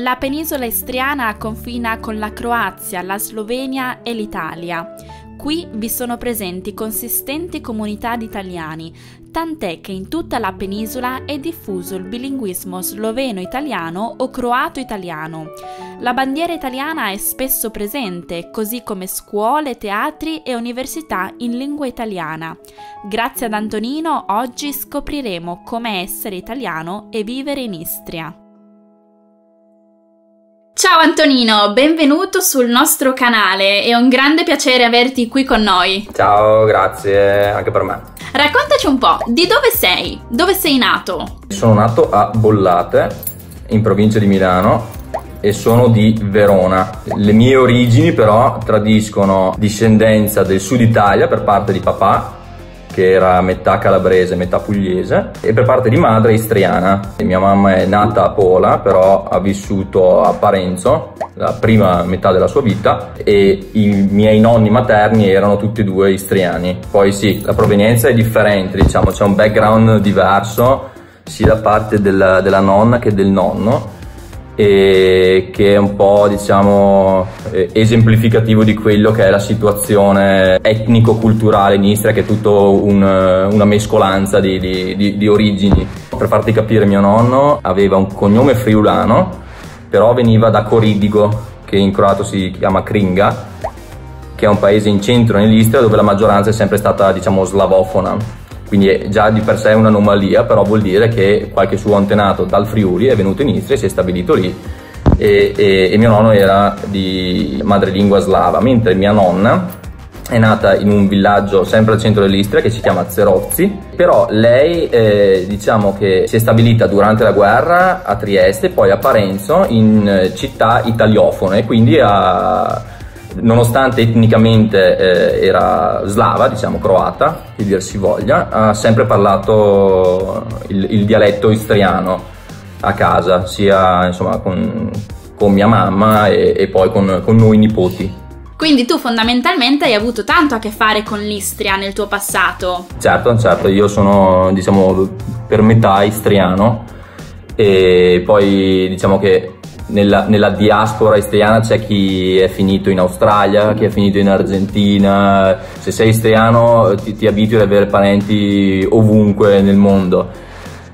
La penisola istriana confina con la Croazia, la Slovenia e l'Italia. Qui vi sono presenti consistenti comunità di italiani, tant'è che in tutta la penisola è diffuso il bilinguismo sloveno-italiano o croato-italiano. La bandiera italiana è spesso presente, così come scuole, teatri e università in lingua italiana. Grazie ad Antonino oggi scopriremo come essere italiano e vivere in Istria. Ciao Antonino, benvenuto sul nostro canale, è un grande piacere averti qui con noi. Ciao, grazie anche per me. Raccontaci un po', di dove sei? Dove sei nato? Sono nato a Bollate, in provincia di Milano, e sono di Verona. Le mie origini però tradiscono discendenza del sud Italia per parte di papà che era metà calabrese, metà pugliese, e per parte di madre istriana. E mia mamma è nata a Pola, però ha vissuto a Parenzo la prima metà della sua vita e i miei nonni materni erano tutti e due istriani. Poi sì, la provenienza è differente, diciamo, c'è un background diverso sia da parte della, della nonna che del nonno e che è un po' diciamo eh, esemplificativo di quello che è la situazione etnico-culturale in Istria che è tutto un, una mescolanza di, di, di, di, origini. Per farti capire mio nonno aveva un cognome friulano però veniva da Coridigo che in croato si chiama Kringa che è un paese in centro nell'Istria dove la maggioranza è sempre stata diciamo slavofona quindi è già di per sé un'anomalia, però vuol dire che qualche suo antenato dal Friuli è venuto in Istria e si è stabilito lì e, e, e mio nonno era di madrelingua slava, mentre mia nonna è nata in un villaggio sempre al centro dell'Istria che si chiama Zerozzi, però lei eh, diciamo che si è stabilita durante la guerra a Trieste, poi a Parenzo in eh, città italiofone, quindi ha nonostante etnicamente eh, era slava, diciamo croata, che dir si voglia, ha sempre parlato il, il dialetto istriano a casa, sia insomma, con, con, mia mamma e, e poi con, con noi nipoti. Quindi tu fondamentalmente hai avuto tanto a che fare con l'Istria nel tuo passato. Certo, certo, io sono diciamo per metà istriano e poi diciamo che nella, nella, diaspora istriana c'è chi è finito in Australia, chi è finito in Argentina. Se sei istriano ti, ti abitui ad avere parenti ovunque nel mondo.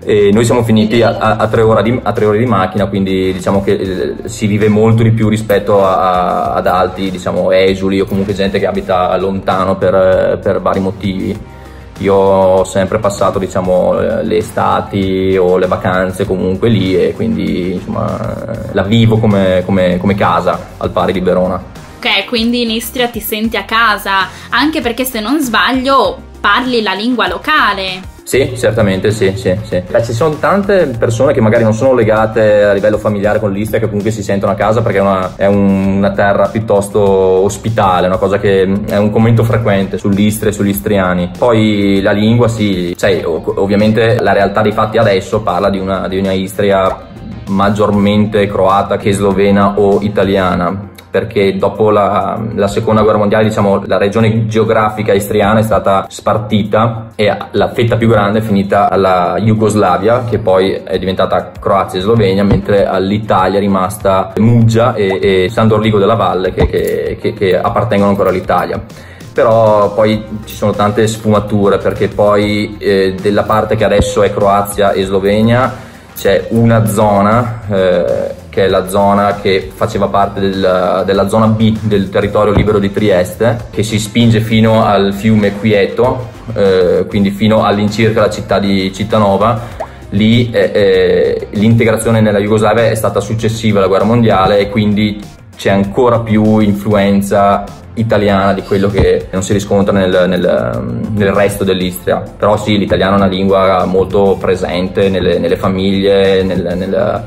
E noi siamo finiti a, a, a, tre di, a, tre ore di, macchina, quindi diciamo che eh, si vive molto di più rispetto ad altri, diciamo, esuli o comunque gente che abita lontano per, per vari motivi. Io ho sempre passato diciamo, le estati o le vacanze comunque lì e quindi insomma, la vivo come, come, come casa al pari di Verona. Ok, quindi in Istria ti senti a casa, anche perché se non sbaglio parli la lingua locale. Sì, certamente sì, sì, sì. Beh, ci sono tante persone che magari non sono legate a livello familiare con l'Istria che comunque si sentono a casa perché è una, è una terra piuttosto ospitale, una cosa che è un commento frequente sull'Istria e sugli istriani. Poi la lingua sì, sai, ovviamente la realtà dei fatti adesso parla di una, di una Istria maggiormente croata che slovena o italiana perché dopo la, la, seconda guerra mondiale diciamo la regione geografica istriana è stata spartita e la fetta più grande è finita alla Jugoslavia che poi è diventata Croazia e Slovenia mentre all'Italia è rimasta Muggia e, e San della Valle che, che, che, che appartengono ancora all'Italia. Però poi ci sono tante sfumature perché poi eh, della parte che adesso è Croazia e Slovenia c'è una zona eh, che è la zona che faceva parte del, della zona B del territorio libero di Trieste che si spinge fino al fiume Quieto eh, quindi fino all'incirca la città di Cittanova lì eh, eh l'integrazione nella Jugoslavia è stata successiva alla guerra mondiale e quindi c'è ancora più influenza italiana di quello che non si riscontra nel, nel, nel resto dell'Istria. Però sì, l'italiano è una lingua molto presente nelle, nelle famiglie, nel, nel,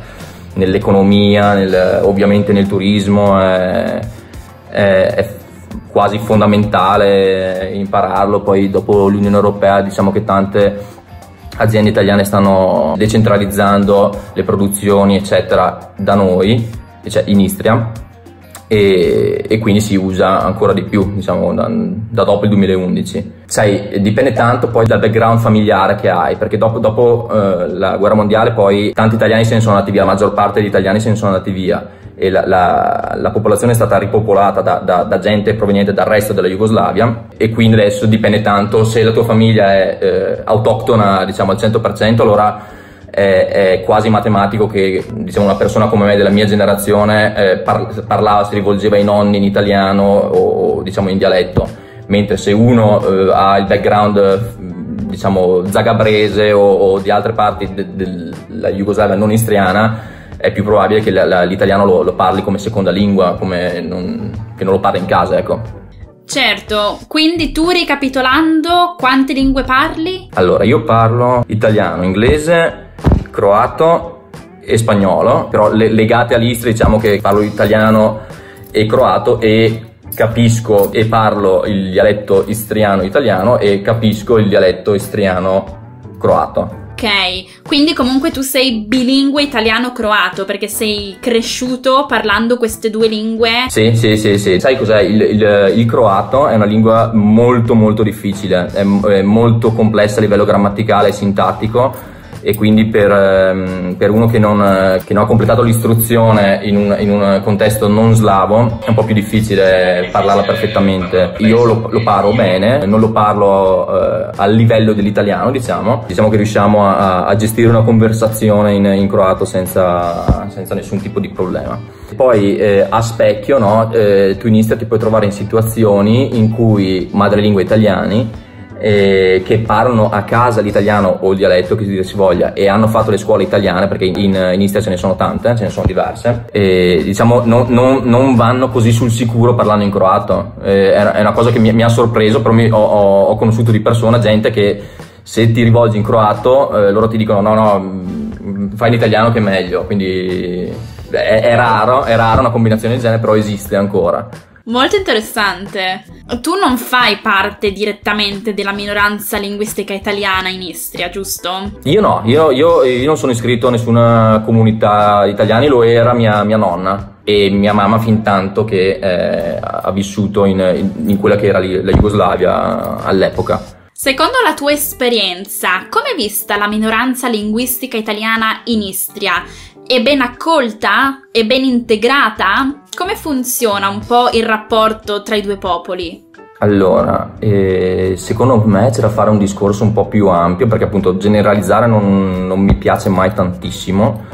nell'economia, ovviamente nel turismo. È, è, è, quasi fondamentale impararlo. Poi dopo l'Unione Europea diciamo che tante aziende italiane stanno decentralizzando le produzioni eccetera da noi, cioè in Istria e, e, quindi si usa ancora di più diciamo, da, da, dopo il 2011. Sai, dipende tanto poi dal background familiare che hai, perché dopo, dopo eh, la guerra mondiale poi tanti italiani se ne sono andati via, la maggior parte degli italiani se ne sono andati via e la, la, la popolazione è stata ripopolata da, da, da, gente proveniente dal resto della Jugoslavia e quindi adesso dipende tanto se la tua famiglia è eh, autoctona diciamo al 100% allora è, quasi matematico che diciamo, una persona come me della mia generazione eh, par- parlava, si rivolgeva ai nonni in italiano o diciamo in dialetto mentre se uno eh, ha il background diciamo zagabrese o, o di altre parti de- della Jugoslavia non istriana è più probabile che la, la, l'italiano lo, lo, parli come seconda lingua, come non, che non lo parli in casa, ecco. Certo, quindi tu ricapitolando quante lingue parli? Allora, io parlo italiano, inglese, croato e spagnolo, però le, legate all'Istria diciamo che parlo italiano e croato e capisco e parlo il dialetto istriano-italiano e capisco il dialetto istriano-croato. Ok, quindi comunque tu sei bilingue italiano-croato perché sei cresciuto parlando queste due lingue? Sì, sì, sì, sì. Sai cos'è? Il, il, il croato è una lingua molto molto difficile, è, è molto complessa a livello grammaticale e sintattico e quindi per, ehm, per uno che non, che non, ha completato l'istruzione in un, in un, contesto non slavo è un po' più difficile parlarla perfettamente. Io lo, lo parlo bene, non lo parlo eh, al livello dell'italiano diciamo, diciamo che riusciamo a, a gestire una conversazione in, in croato senza, senza, nessun tipo di problema. Poi eh, a specchio no, eh, tu inizi a ti puoi trovare in situazioni in cui madrelingua italiani eh, che parlano a casa l'italiano o il dialetto che si voglia e hanno fatto le scuole italiane perché in, in Istria ce ne sono tante, ce ne sono diverse e diciamo non, non, non vanno così sul sicuro parlando in croato. Eh, è una cosa che mi, mi ha sorpreso però mi, ho, ho, conosciuto di persona gente che se ti rivolgi in croato eh, loro ti dicono no no mm, fai l'italiano che è meglio. Quindi è, è raro è raro una combinazione del genere però esiste ancora. Molto interessante. Tu non fai parte direttamente della minoranza linguistica italiana in Istria, giusto? Io no, io, io, io non sono iscritto a nessuna comunità italiana, lo era mia, mia nonna e mia mamma fin tanto che eh, ha vissuto in, in, in, quella che era la Jugoslavia all'epoca. Secondo la tua esperienza, come è vista la minoranza linguistica italiana in Istria? È ben accolta? È ben integrata? Come funziona un po' il rapporto tra i due popoli? Allora, eh, secondo me c'è da fare un discorso un po' più ampio perché appunto generalizzare non, non mi piace mai tantissimo,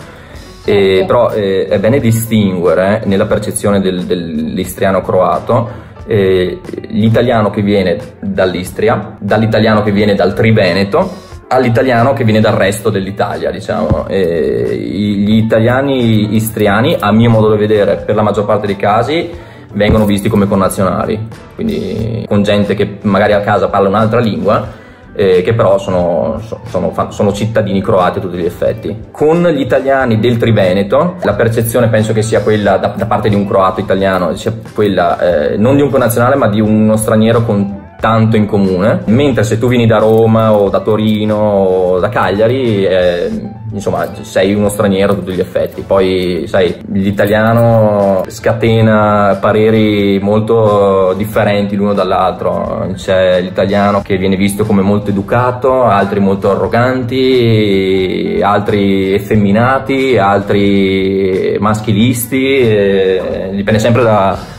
eh, però eh, è bene distinguere nella percezione del, dell'istriano croato eh, l'italiano che viene dall'Istria, dall'italiano che viene dal Triveneto all'italiano che viene dal resto dell'Italia, diciamo. E gli italiani istriani, a mio modo di vedere, per la maggior parte dei casi, vengono visti come connazionali, quindi con gente che magari a casa parla un'altra lingua, eh, che però sono, sono, sono, cittadini croati a tutti gli effetti. Con gli italiani del Triveneto, la percezione penso che sia quella da, da parte di un croato italiano, sia quella eh, non di un connazionale ma di uno straniero con tanto in comune, mentre se tu vieni da Roma o da Torino o da Cagliari, eh, insomma, sei uno straniero a tutti gli effetti. Poi, sai, l'italiano scatena pareri molto differenti l'uno dall'altro. C'è l'italiano che viene visto come molto educato, altri molto arroganti, altri effeminati, altri maschilisti, eh, dipende sempre da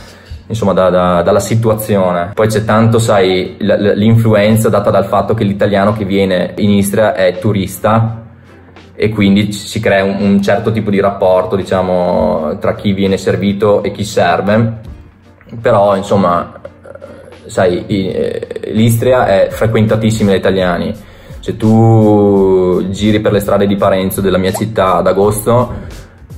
insomma da, da, dalla situazione. Poi c'è tanto, sai, l'influenza data dal fatto che l'italiano che viene in Istria è turista e quindi si crea un, un certo tipo di rapporto, diciamo, tra chi viene servito e chi serve. Però, insomma, sai, eh, l'Istria è frequentatissima da italiani. Se tu giri per le strade di Parenzo della mia città ad agosto,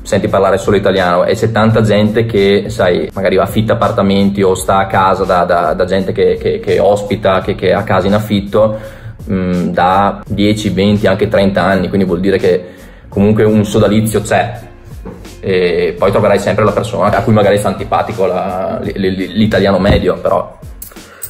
senti parlare solo italiano e c'è tanta gente che, sai, magari affitta appartamenti o sta a casa da, da, da gente che, che, che ospita, che, che, ha casa in affitto mh, mm, da 10, 20, anche 30 anni, quindi vuol dire che comunque un sodalizio c'è. E poi troverai sempre la persona a cui magari sta antipatico la, l'italiano medio, però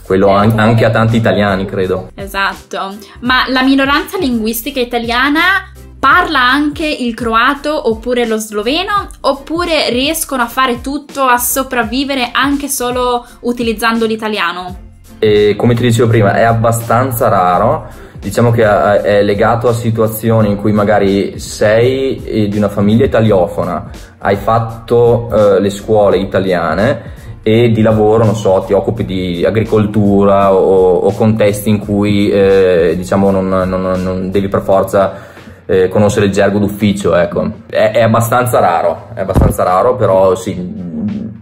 quello anche a tanti italiani, credo. Esatto. Ma la minoranza linguistica italiana Parla anche il croato oppure lo sloveno oppure riescono a fare tutto, a sopravvivere anche solo utilizzando l'italiano? e come ti dicevo prima è abbastanza raro diciamo che è legato a situazioni in cui magari sei eh, di una famiglia italiofona, hai fatto eh, le scuole italiane e di lavoro, non so, ti occupi di agricoltura o, o contesti in cui eh, diciamo non, non, non, devi per forza eh, conoscere il gergo d'ufficio, ecco. È, è abbastanza raro, è abbastanza raro, però sì,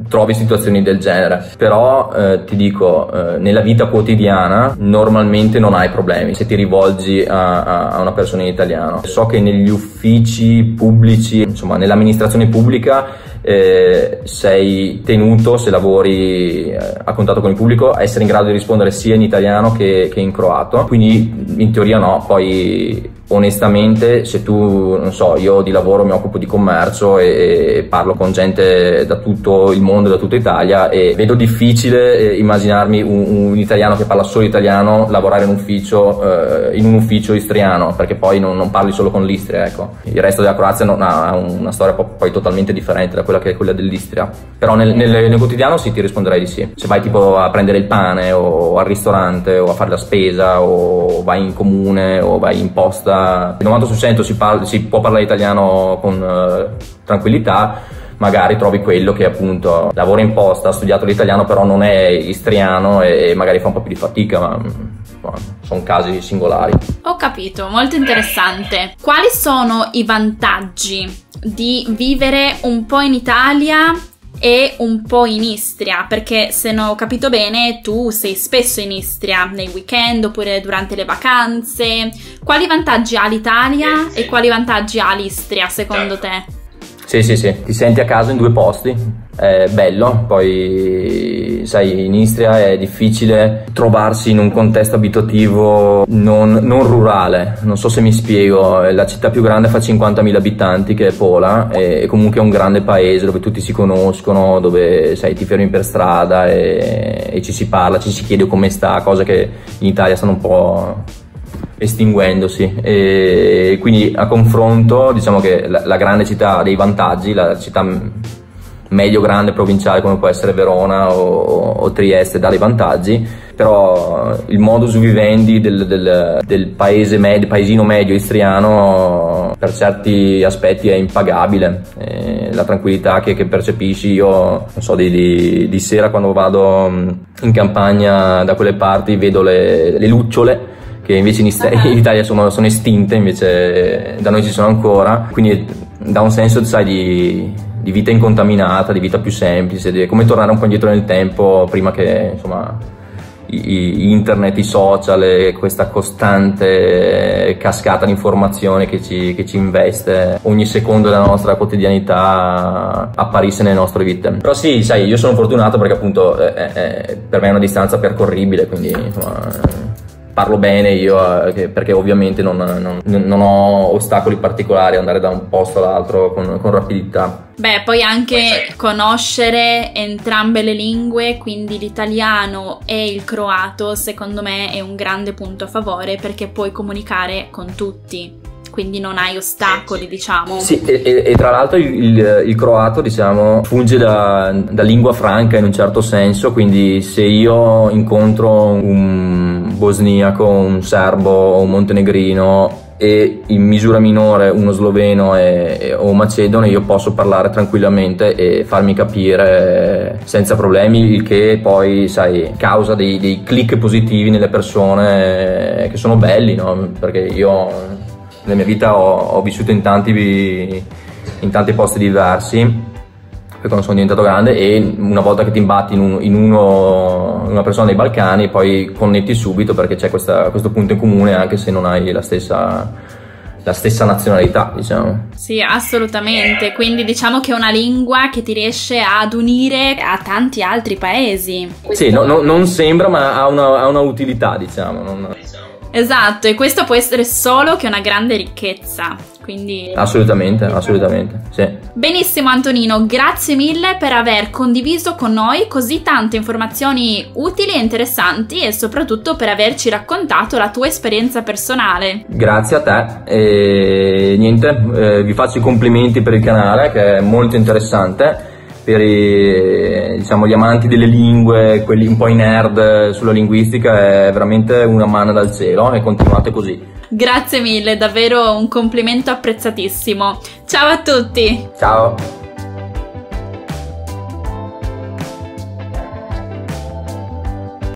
trovi situazioni del genere. Però eh, ti dico, eh, nella vita quotidiana normalmente non hai problemi se ti rivolgi a, a, una persona in italiano. So che negli uffici pubblici, insomma nell'amministrazione pubblica, eh, sei tenuto, se lavori eh, a contatto con il pubblico, a essere in grado di rispondere sia in italiano che, che in croato. Quindi in teoria no, poi onestamente se tu non so io di lavoro mi occupo di commercio e, e, parlo con gente da tutto il mondo da tutta Italia e vedo difficile eh, immaginarmi un, un, italiano che parla solo italiano lavorare in, ufficio, eh, in un ufficio istriano perché poi non, non, parli solo con l'Istria ecco. Il resto della Croazia non ha una storia poi totalmente differente da quella che è quella dell'Istria. Però nel, nel, nel quotidiano sì ti risponderei di sì. Se vai tipo a prendere il pane o al ristorante o a fare la spesa o vai in comune o vai in posta il 90 su 100 si, parla, si può parlare italiano con uh, tranquillità, magari trovi quello che appunto lavora in posta, ha studiato l'italiano però non è istriano e magari fa un po' più di fatica, ma sono casi singolari. Ho capito, molto interessante. Quali sono i vantaggi di vivere un po' in Italia e un po' in Istria, perché se non ho capito bene tu sei spesso in Istria nei weekend oppure durante le vacanze. Quali vantaggi ha l'Italia sì, sì. e quali vantaggi ha l'Istria secondo certo. te? Sì, sì, sì, ti senti a casa in due posti, è bello, poi sai in Istria è difficile trovarsi in un contesto abitativo non, non, rurale, non so se mi spiego, la città più grande fa 50.000 abitanti che è Pola e, comunque è un grande paese dove tutti si conoscono, dove sai, ti fermi per strada e, e ci si parla, ci si chiede come sta, cosa che in Italia stanno un po' estinguendosi. E quindi a confronto diciamo che la, la grande città ha dei vantaggi, la città medio grande provinciale come può essere Verona o, o Trieste dà dei vantaggi però il modus vivendi del, del, del paese medio, paesino medio istriano per certi aspetti è impagabile. E la tranquillità che, che percepisci io non so di, di, di, sera quando vado in campagna da quelle parti vedo le, le lucciole che invece in, in Italia sono, sono, estinte, invece da noi ci sono ancora, quindi dà un senso sai, di, di, vita incontaminata, di vita più semplice, di come tornare un po' indietro nel tempo prima che insomma, i, internet, i social e questa costante cascata di informazione che ci, che ci, investe ogni secondo della nostra quotidianità apparisse nelle nostre vite. Però sì, sai, io sono fortunato perché appunto eh, eh, per me è una distanza percorribile, quindi insomma parlo bene io eh, perché ovviamente non, non, non, ho ostacoli particolari ad andare da un posto all'altro con, con rapidità. Beh, poi anche conoscere entrambe le lingue, quindi l'italiano e il croato, secondo me è un grande punto a favore perché puoi comunicare con tutti quindi non hai ostacoli, diciamo. Sì, e, e tra l'altro il, il, il, croato, diciamo, funge da, da, lingua franca in un certo senso, quindi se io incontro un bosniaco, un serbo o un montenegrino e in misura minore uno sloveno e, e, o macedone io posso parlare tranquillamente e farmi capire senza problemi il che poi sai causa dei, dei click positivi nelle persone che sono belli no? perché io nella mia vita ho, ho vissuto in tanti, in tanti posti diversi quando sono diventato grande e una volta che ti imbatti in, un, in, uno, in una persona dei Balcani poi connetti subito perché c'è questa, questo punto in comune anche se non hai la stessa, la stessa nazionalità, diciamo. Sì, assolutamente. Quindi diciamo che è una lingua che ti riesce ad unire a tanti altri paesi. Sì, no, no, non sembra, ma ha una, ha una utilità, diciamo. Non... Esatto, e questo può essere solo che una grande ricchezza. Quindi... Assolutamente, assolutamente, sì. Benissimo Antonino, grazie mille per aver condiviso con noi così tante informazioni utili e interessanti e soprattutto per averci raccontato la tua esperienza personale. Grazie a te e niente, eh, vi faccio i complimenti per il canale che è molto interessante per i, diciamo, gli amanti delle lingue, quelli un po' i nerd sulla linguistica, è veramente una mano dal cielo e continuate così. Grazie mille, davvero un complimento apprezzatissimo. Ciao a tutti! Ciao!